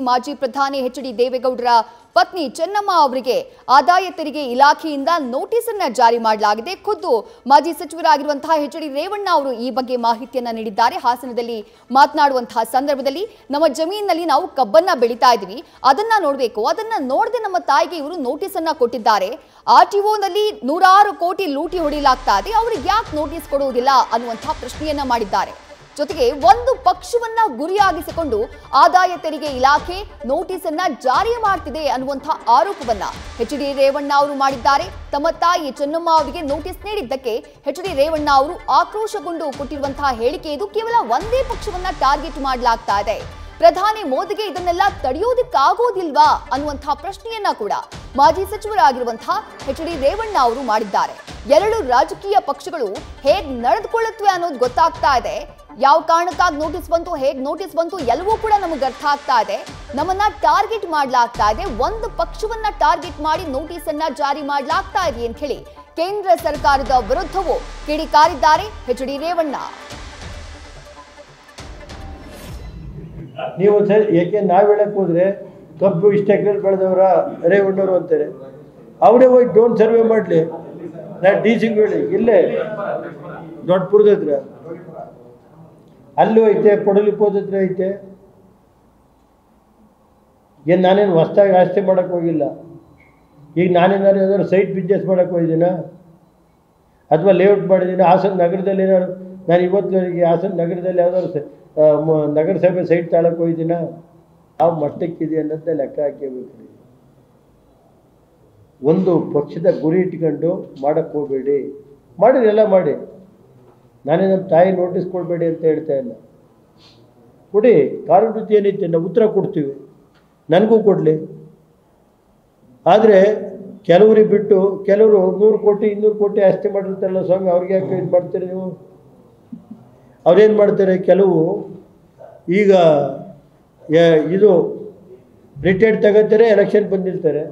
ಮಾಜಿ ಪ್ರಧಾನಿ H D ದೇವೇಗೌಡರ ಪತ್ನಿ ಚೆನ್ನಮ್ಮ ಅವರಿಗೆ ಆದಾಯ ತೆರಿಗೆ ಇಲಾಖೆಯಿಂದ ನೋಟಿಸ್ ಅನ್ನ ಜಾರಿ ಮಾಡಲಾಗಿದೆ. ಖುದ್ದು ಮಾಜಿ ಸಚಿವರಾಗಿರುವಂತಹ ಎಚ್ ಡಿ ರೇವಣ್ಣ ಅವರು ಈ ಬಗ್ಗೆ ಮಾಹಿತಿಯನ್ನ ನೀಡಿದ್ದಾರೆ. ಹಾಸನದಲ್ಲಿ ಮಾತನಾಡುವಂತಹ ಸಂದರ್ಭದಲ್ಲಿ ನಮ್ಮ ಜಮೀನಿನಲ್ಲಿ ನಾವು ಕಬ್ಬನ್ನ ಬೆಳೀತಾ ಇದ್ದೀವಿ. ಅದನ್ನ ನೋಡಬೇಕು. ಅದನ್ನ ನೋಡದೆ ನಮ್ಮ ತಾಯಿಗೆ ಇವರು ನೋಟಿಸ್ ಅನ್ನ ಕೊಟ್ಟಿದ್ದಾರೆ. ಆರ್ ಟಿ ನಲ್ಲಿ ನೂರಾರು ಕೋಟಿ ಲೂಟಿ ಹೊಡೆಯಲಾಗ್ತಾ ಇದೆ. ಅವ್ರಿಗೆ ಯಾಕೆ ನೋಟಿಸ್ ಕೊಡುವುದಿಲ್ಲ ಅನ್ನುವಂತಹ ಪ್ರಶ್ನೆಯನ್ನ ಮಾಡಿದ್ದಾರೆ. ಜೊತೆಗೆ ಒಂದು ಪಕ್ಷವನ್ನ ಗುರಿಯಾಗಿಸಿಕೊಂಡು ಆದಾಯ ತೆರಿಗೆ ಇಲಾಖೆ ನೋಟಿಸ್ ಅನ್ನ ಜಾರಿ ಮಾಡ್ತಿದೆ ಅನ್ನುವಂತಹ ಆರೋಪವನ್ನ ಎಚ್ ಡಿ ರೇವಣ್ಣ ಅವರು ಮಾಡಿದ್ದಾರೆ. ತಮ್ಮ ತಾಯಿ ಚೆನ್ನಮ್ಮ ಅವರಿಗೆ ನೋಟಿಸ್ ನೀಡಿದ್ದಕ್ಕೆ ಎಚ್ ಡಿ ರೇವಣ್ಣ ಅವರು ಆಕ್ರೋಶಗೊಂಡು ಕೊಟ್ಟಿರುವಂತಹ ಹೇಳಿಕೆ ಇದು ಕೇವಲ ಒಂದೇ ಪಕ್ಷವನ್ನ ಟಾರ್ಗೆಟ್ ಮಾಡಲಾಗ್ತಾ ಇದೆ. ಪ್ರಧಾನಿ ಮೋದಿಗೆ ಇದನ್ನೆಲ್ಲ ತಡೆಯೋದಿಕ್ಕಾಗೋದಿಲ್ವಾ ಅನ್ನುವಂತಹ ಪ್ರಶ್ನೆಯನ್ನ ಕೂಡ ಮಾಜಿ ಸಚಿವರಾಗಿರುವಂತಹ ಎಚ್ ಡಿ ರೇವಣ್ಣ ಅವರು ಮಾಡಿದ್ದಾರೆ. ಎರಡು ರಾಜಕೀಯ ಪಕ್ಷಗಳು ಹೇಗ್ ನಡೆದುಕೊಳ್ಳುತ್ತವೆ ಅನ್ನೋದು ಗೊತ್ತಾಗ್ತಾ ಇದೆ. ಯಾವ ಕಾರಣಕ್ಕಾಗಿ ನೋಟಿಸ್ ಬಂತು, ಹೇಗ್ ನೋಟಿಸ್ ಬಂತು, ಎಲ್ಲವೂ ಕೂಡ ನಮಗೆ ಅರ್ಥ ಆಗ್ತಾ ಇದೆ. ನಮ್ಮನ್ನ ಟಾರ್ಗೆಟ್ ಮಾಡ್ಲಾಗ್ತಾ ಇದೆ. ಒಂದು ಪಕ್ಷವನ್ನ ಟಾರ್ಗೆಟ್ ಮಾಡಿ ನೋಟಿಸ್ ಅನ್ನ ಜಾರಿ ಮಾಡ್ಲಾಗ್ತಾ ಇದೆ ಅಂತ ಹೇಳಿ ಕೇಂದ್ರ ಸರ್ಕಾರದ ವಿರುದ್ಧವೂ ಕಿಡಿಕಾರಿದ್ದಾರೆ. H D Revanna. ನೀವು ಏಕೆ ನಾವು ಹೇಳಕ್ ಹೋದ್ರೆ ಕಬ್ಬು ಇಷ್ಟು ಎಕರೆ ಬೆಳೆದವರ ರೇವಣ್ಣವರು ಅಂತಾರೆ. ಅವರೇ ಹೋಗಿ ಡ್ರೋನ್ ಸರ್ವೆ ಮಾಡಲಿ. ನಾ ಡಿ ಹೇಳಿ, ಇಲ್ಲೇ ದೊಡ್ಡಪುರದ ಹತ್ರ ಅಲ್ಲೂ ಐತೆ ಕೊಡಲಿ ಐತೆ. ಏನು ನಾನೇನು ಹೊಸ್ದಾಗಿ ಆಸ್ತಿ ಮಾಡಕ್ಕೆ ಹೋಗಿಲ್ಲ. ಈಗ ನಾನೇನಾದ್ರು ಏನಾದ್ರು ಸೈಟ್ ಬಿಸ್ನೆಸ್ ಮಾಡಕ್ಕೆ ಹೋಗಿದ್ದೀನ? ಅಥವಾ ಲೇಔಟ್ ಮಾಡಿದ್ದೀನಿ ಹಾಸನ ನಗರದಲ್ಲಿ ಏನಾದ್ರು ನಾನು ಇವತ್ತಿನವರೆಗೆ ಹಾಸನ ನಗರದಲ್ಲಿ ಯಾವ್ದಾದ್ರು ನಗರಸಭೆ ಸೈಟ್ ತಾಳಕ್ಕೆ ಹೋಗಿದ್ದೀನ? ಯಾವ ಮಟ್ಟಕ್ಕಿದೆ ಅನ್ನೋದನ್ನ ಲೆಕ್ಕ ಹಾಕಬೇಕು ಒಂದು ಪಕ್ಷದ ಗುರಿ ಇಟ್ಕೊಂಡು ಮಾಡಕ್ಕೆ ಹೋಗಬೇಡಿ. ಮಾಡಿರಿ ಎಲ್ಲ ಮಾಡಿ. ನಾನೇ ನಮ್ಮ ತಾಯಿ ನೋಟಿಸ್ ಕೊಡಬೇಡಿ ಅಂತ ಹೇಳ್ತಾ ಇಲ್ಲ ಕೊಡಿ ಕಾರಣವೃತ್ತಿ ಏನಿತ್ತು? ನಾವು ಉತ್ತರ ಕೊಡ್ತೀವಿ. ನನಗೂ ಕೊಡಲಿ. ಆದರೆ ಕೆಲವ್ರಿಗೆ ಬಿಟ್ಟು ಕೆಲವರು ನೂರು ಕೋಟಿ, ಇನ್ನೂರು ಕೋಟಿ ಆಸ್ತಿ ಮಾಡಿರ್ತಾರಲ್ಲ ಸ್ವಾಮಿ, ಅವ್ರಿಗೆ ಯಾಕೆ ಇದು ಮಾಡ್ತೀರಿ ನೀವು? ಅವ್ರೇನು ಮಾಡ್ತಾರೆ? ಕೆಲವು ಈಗ ಇದು ರಿಟೈರ್ಡ್ ತಗೋತಾರೆ ಎಲೆಕ್ಷನ್ ಬಂದಿರ್ತಾರೆ.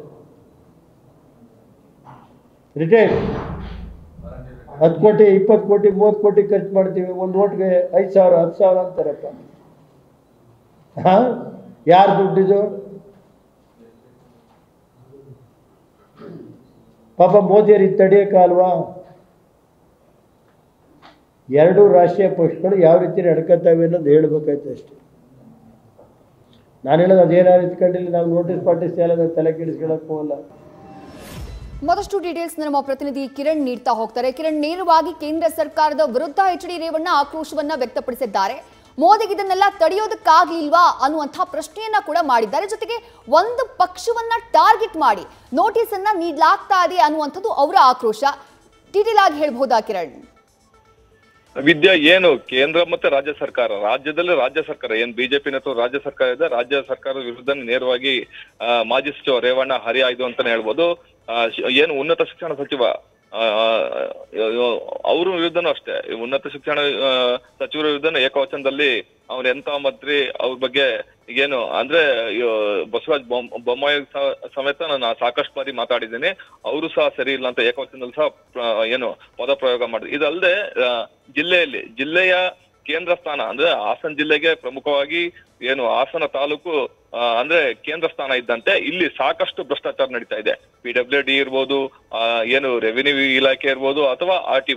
ರಿಟೈರ್ಡ್ ಹತ್ತು ಕೋಟಿ, ಇಪ್ಪತ್ತು ಕೋಟಿ, ಮೂವತ್ತು ಕೋಟಿ ಖರ್ಚು ಮಾಡ್ತೀವಿ. ಒಂದು ಓಟ್ಗೆ ಐದು ಸಾವಿರ, ಹತ್ತು ಸಾವಿರ ಅಂತಾರಪ್ಪ. ಹಾಂ? ಯಾರು ದುಡ್ಡಿದು? ಪಾಪ ಮೋದಿಯರಿಗೆ ತಡೆಯೋಕ್ಕಲ್ವಾ ಎರಡು ರಾಷ್ಟ್ರೀಯ ಪಕ್ಷಗಳು ಯಾವ ರೀತಿ ನಡ್ಕೊತಾವೆ ಅನ್ನೋದು ಹೇಳ್ಬೇಕಾಯ್ತು ಅಷ್ಟೇ. ನಾನು ಹೇಳೋದು ಅದೇನಾದ್ರು ಇಟ್ಕೊಂಡಿಲ್ಲ ನಾವು ನೋಟಿಸ್ ಪಾಟಿಸ್ ಎಲ್ಲ ತಲೆ ಕೆಡಿಸ್ಕೊಳಕ್ಕೆ ಹೋಗಲ್ಲ. ಮತ್ತಷ್ಟು ಡೀಟೇಲ್ಸ್ ನಮ್ಮ ಪ್ರತಿನಿಧಿ ಕಿರಣ್ ನೀಡ್ತಾ ಹೋಗ್ತಾರೆ. ಕಿರಣ್, ನೇರವಾಗಿ ಕೇಂದ್ರ ಸರ್ಕಾರದ ವಿರುದ್ಧ ಎಚ್ ಡಿ ರೇವಣ್ಣ ಆಕ್ರೋಶವನ್ನ ವ್ಯಕ್ತಪಡಿಸಿದ್ದಾರೆ. ಮೋದಿಗೆ ಇದನ್ನೆಲ್ಲ ತಡೆಯೋದಕ್ಕಾಗ್ಲಿಲ್ವಾ ಅನ್ನುವಂತಹ ಪ್ರಶ್ನೆಯನ್ನ ಕೂಡ ಮಾಡಿದ್ದಾರೆ. ಜೊತೆಗೆ ಒಂದು ಪಕ್ಷವನ್ನ ಟಾರ್ಗೆಟ್ ಮಾಡಿ ನೋಟಿಸ್ ಅನ್ನ ನೀಡಲಾಗ್ತಾ ಇದೆ ಅನ್ನುವಂಥದ್ದು ಅವರ ಆಕ್ರೋಶ. ಡೀಟೇಲ್ ಆಗಿ ಹೇಳ್ಬಹುದಾ ಕಿರಣ್? ವಿದ್ಯಾ ಏನು? ಕೇಂದ್ರ ಮತ್ತೆ ರಾಜ್ಯ ಸರ್ಕಾರ. ರಾಜ್ಯದಲ್ಲಿ ರಾಜ್ಯ ಸರ್ಕಾರ. ಏನ್ ಬಿಜೆಪಿ ನೇತೃತ್ವ ರಾಜ್ಯ ಸರ್ಕಾರ ಇದೆ? ರಾಜ್ಯ ಸರ್ಕಾರದ ವಿರುದ್ಧ ನೇರವಾಗಿ ಮಾಜಿ ಸಚಿವ ರೇವಣ್ಣ ಹರಿಯಾಯ್ದು ಅಂತಾನೆ ಹೇಳ್ಬೋದು. ಏನು ಉನ್ನತ ಶಿಕ್ಷಣ ಸಚಿವ? ಅವ್ರ ವಿರುದ್ಧನೂ ಅಷ್ಟೇ. ಉನ್ನತ ಶಿಕ್ಷಣ ಸಚಿವರ ವಿರುದ್ಧನೂ ಏಕವಚನದಲ್ಲಿ ಅವ್ರ ಎಂತ ಮಂತ್ರಿ ಅವ್ರ ಬಗ್ಗೆ ಏನು ಅಂದ್ರೆ ಬಸವರಾಜ್ ಬೊಮ್ಮಾಯ ಸಮೇತ ನಾನು ಸಾಕಷ್ಟು ಬಾರಿ ಮಾತಾಡಿದ್ದೀನಿ. ಅವರು ಸಹ ಸರಿ ಇಲ್ಲ ಅಂತ ಏಕವಚನದಲ್ಲಿ ಸಹ ಏನು ಪದ ಪ್ರಯೋಗ ಮಾಡಿದ್ರು ಇದಲ್ಲದೆ ಜಿಲ್ಲೆಯಲ್ಲಿ, ಜಿಲ್ಲೆಯ ಕೇಂದ್ರ ಸ್ಥಾನ, ಅಂದ್ರೆ ಹಾಸನ ಜಿಲ್ಲೆಗೆ ಪ್ರಮುಖವಾಗಿ ಏನು ಹಾಸನ ತಾಲೂಕು ಅಂದ್ರೆ ಕೇಂದ್ರ ಸ್ಥಾನ ಇದ್ದಂತೆ ಇಲ್ಲಿ ಸಾಕಷ್ಟು ಭ್ರಷ್ಟಾಚಾರ ನಡೀತಾ ಇದೆ. ಪಿ ಡಬ್ಲ್ಯೂ ಡಿ ಇರ್ಬೋದು ಏನು ರೆವಿನ್ಯೂ ಇಲಾಖೆ ಇರ್ಬೋದು ಅಥವಾ ಆರ್ ಟಿ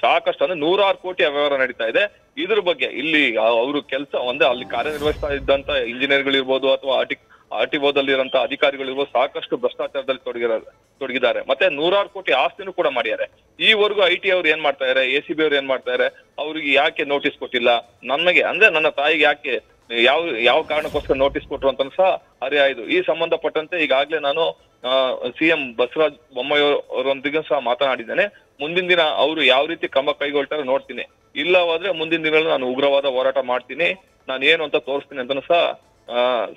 ಸಾಕಷ್ಟು ಅಂದ್ರೆ ನೂರಾರು ಕೋಟಿ ವ್ಯವಹಾರ ನಡೀತಾ ಇದೆ. ಇದ್ರ ಬಗ್ಗೆ ಇಲ್ಲಿ ಅವರು ಕೆಲಸ ಒಂದೇ ಅಲ್ಲಿ ಕಾರ್ಯನಿರ್ವಹಿಸ್ತಾ ಇದ್ದಂತ ಇಂಜಿನಿಯರ್ಗಳು ಇರ್ಬೋದು ಅಥವಾ ಆರ್ಟಿ ಆರ್ ಟಿ ಓದಲ್ಲಿರುವಂತ ಅಧಿಕಾರಿಗಳಿರ್ಬೋದು ಸಾಕಷ್ಟು ಭ್ರಷ್ಟಾಚಾರದಲ್ಲಿ ತೊಡಗಿರ, ತೊಡಗಿದ್ದಾರೆ. ಮತ್ತೆ ನೂರಾರು ಕೋಟಿ ಆಸ್ತಿನೂ ಕೂಡ ಮಾಡಿದ್ದಾರೆ. ಈವರೆಗೂ ಐ ಟಿ ಅವ್ರು ಏನ್ ಮಾಡ್ತಾ ಇದಾರೆ? ಎ ಸಿ ಬಿ ಅವ್ರು ಏನ್ ಮಾಡ್ತಾ ಇದಾರೆ? ಅವ್ರಿಗೆ ಯಾಕೆ ನೋಟಿಸ್ ಕೊಟ್ಟಿಲ್ಲ? ನನಗೆ ಅಂದ್ರೆ ನನ್ನ ತಾಯಿಗೆ ಯಾಕೆ ಯಾವ ಯಾವ ಕಾರಣಕ್ಕೋಸ್ಕರ ನೋಟಿಸ್ ಕೊಟ್ರು ಅಂತ ಸಹ ಅರಿಯಾಯ್ದು ಈ ಸಂಬಂಧಪಟ್ಟಂತೆ ಈಗಾಗ್ಲೇ ನಾನು ಸಿಎಂ ಬಸವರಾಜ್ ಬೊಮ್ಮಾಯಿ ಅವರೊಂದಿಗೆ ಸಹ ಮಾತನಾಡಿದ್ದೇನೆ. ಮುಂದಿನ ದಿನ ಅವರು ಯಾವ ರೀತಿ ಕ್ರಮ ಕೈಗೊಳ್ತಾರೆ ನೋಡ್ತೀನಿ. ಇಲ್ಲವಾದ್ರೆ ಮುಂದಿನ ದಿನಗಳಲ್ಲಿ ನಾನು ಉಗ್ರವಾದ ಹೋರಾಟ ಮಾಡ್ತೀನಿ. ನಾನು ಏನು ಅಂತ ತೋರಿಸ್ತೀನಿ ಅಂತ ಸಹ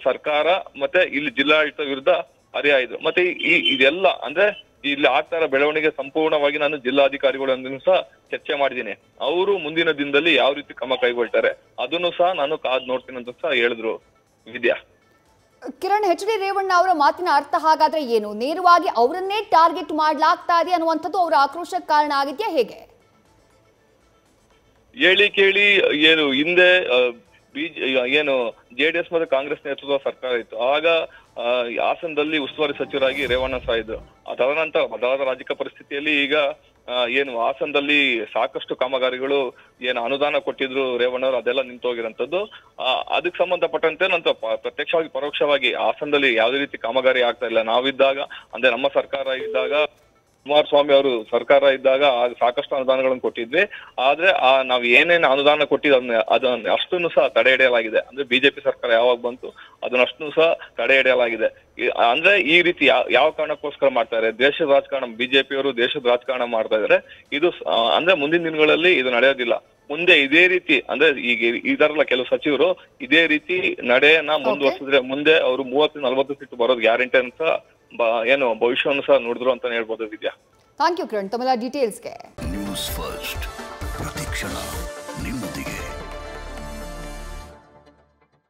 ಸರ್ಕಾರ ಮತ್ತೆ ಇಲ್ಲಿ ಜಿಲ್ಲಾಡಳಿತ ವಿರುದ್ಧ ಅರಿಯಾಯಿತು ಮತ್ತೆ ಈ ಇದೆಲ್ಲ ಅಂದ್ರೆ ಇಲ್ಲಿ ಆಗ್ತಾ ಬೆಳವಣಿಗೆ ಸಂಪೂರ್ಣವಾಗಿ ನಾನು ಜಿಲ್ಲಾಧಿಕಾರಿಗಳೊಂದಿಗೂ ಸಹ ಚರ್ಚೆ ಮಾಡಿದ್ದೀನಿ. ಅವರು ಮುಂದಿನ ದಿನದಲ್ಲಿ ಯಾವ ರೀತಿ ಕ್ರಮ ಕೈಗೊಳ್ತಾರೆ ಅದನ್ನು ಸಹ ನಾನು ಕಾದ್ ನೋಡ್ತೀನಿ ಅಂತ ಸಹ ಹೇಳಿದ್ರು ವಿದ್ಯಾ. ಕಿರಣ್ ಎಚ್ ಡಿ ರೇವಣ್ಣ ಅವರ ಮಾತಿನ ಅರ್ಥ ಹಾಗಾದ್ರೆ ಏನು? ನೇರವಾಗಿ ಅವರನ್ನೇ ಟಾರ್ಗೆಟ್ ಮಾಡಲಾಗ್ತಾ ಇದೆ ಅನ್ನುವಂಥದ್ದು ಅವರ ಆಕ್ರೋಶಕ್ಕೆ ಕಾರಣ ಆಗಿದೆಯಾ ಹೇಗೆ? ಹೇಳಿ ಕೇಳಿ, ಏನು, ಹಿಂದೆ ಏನು ಬಿಜೆ ಏನು ಜೆಡಿಎಸ್ ಮತ್ತು ಕಾಂಗ್ರೆಸ್ ನೇತೃತ್ವದ ಸರ್ಕಾರ ಇತ್ತು. ಆಗ ಹಾಸನದಲ್ಲಿ ಉಸ್ತುವಾರಿ ಸಚಿವರಾಗಿ ರೇವಣ್ಣ ಸಾಯಿದ್ರು ನಂತರ ಬದಲಾದ ರಾಜಕೀಯ ಪರಿಸ್ಥಿತಿಯಲ್ಲಿ ಈಗ ಏನು ಹಾಸನದಲ್ಲಿ ಸಾಕಷ್ಟು ಕಾಮಗಾರಿಗಳು ಏನು ಅನುದಾನ ಕೊಟ್ಟಿದ್ರು ರೇವಣ್ಣವರು ಅದೆಲ್ಲ ನಿಂತೋಗಿರೋಂಥದ್ದು ಅದಕ್ಕೆ ಸಂಬಂಧಪಟ್ಟಂತೆ ನಂತರ ಪ್ರತ್ಯಕ್ಷವಾಗಿ ಪರೋಕ್ಷವಾಗಿ ಹಾಸನದಲ್ಲಿ ಯಾವುದೇ ರೀತಿ ಕಾಮಗಾರಿ ಆಗ್ತಾ ಇಲ್ಲ. ನಾವಿದ್ದಾಗ, ಅಂದ್ರೆ ನಮ್ಮ ಸರ್ಕಾರ ಇದ್ದಾಗ ಕುಮಾರಸ್ವಾಮಿ ಅವರು ಸರ್ಕಾರ ಇದ್ದಾಗ ಸಾಕಷ್ಟು ಅನುದಾನಗಳನ್ನು ಕೊಟ್ಟಿದ್ವಿ. ಆದ್ರೆ ಆ ನಾವು ಏನೇನು ಅನುದಾನ ಕೊಟ್ಟಿದ್ ಅದನ್ನ ಅದನ್ನ ಅಷ್ಟನ್ನು ಸಹ ತಡೆ ಹಿಡಿಯಲಾಗಿದೆ. ಅಂದ್ರೆ ಬಿಜೆಪಿ ಸರ್ಕಾರ ಯಾವಾಗ ಬಂತು ಅದನ್ನ ಅಷ್ಟನ್ನು ಸಹ ತಡೆ ಹಿಡಿಯಲಾಗಿದೆ. ಅಂದ್ರೆ ಈ ರೀತಿ ಯಾವ ಯಾವ ಕಾರಣಕ್ಕೋಸ್ಕರ ಮಾಡ್ತಾರೆ ದೇಶದ ರಾಜಕಾರಣ ಬಿಜೆಪಿಯವರು ದೇಶದ ರಾಜಕಾರಣ ಮಾಡ್ತಾ ಇದ್ರೆ ಇದು ಅಂದ್ರೆ ಮುಂದಿನ ದಿನಗಳಲ್ಲಿ ಇದು ನಡೆಯೋದಿಲ್ಲ. ಮುಂದೆ ಇದೇ ರೀತಿ ಅಂದ್ರೆ ಈಗ ಇದರಲ್ಲ ಕೆಲವು ಸಚಿವರು ಇದೇ ರೀತಿ ನಡೆಯನ್ನ ಮುಂದುವರ್ಸಿದ್ರೆ ಮುಂದೆ ಅವರು ಮೂವತ್ತು ನಲವತ್ತು ಸೀಟ್ ಬರೋದು ಗ್ಯಾರಂಟಿ ಅಂತ ಏನು ಭವಿಷ್ಯವನ್ನು ಸಹ ನೋಡಿದ್ರು ಅಂತ ಹೇಳ್ಬೋದು ವಿದ್ಯಾ. ಥ್ಯಾಂಕ್ ಯು ಕಿರಣ್ ತಮ್ಮೆಲ್ಲ ಡೀಟೇಲ್ಸ್ಗೆ ನ್ಯೂಸ್ ಫಸ್ಟ್ ಪ್ರತಿಕ್ಷಣ.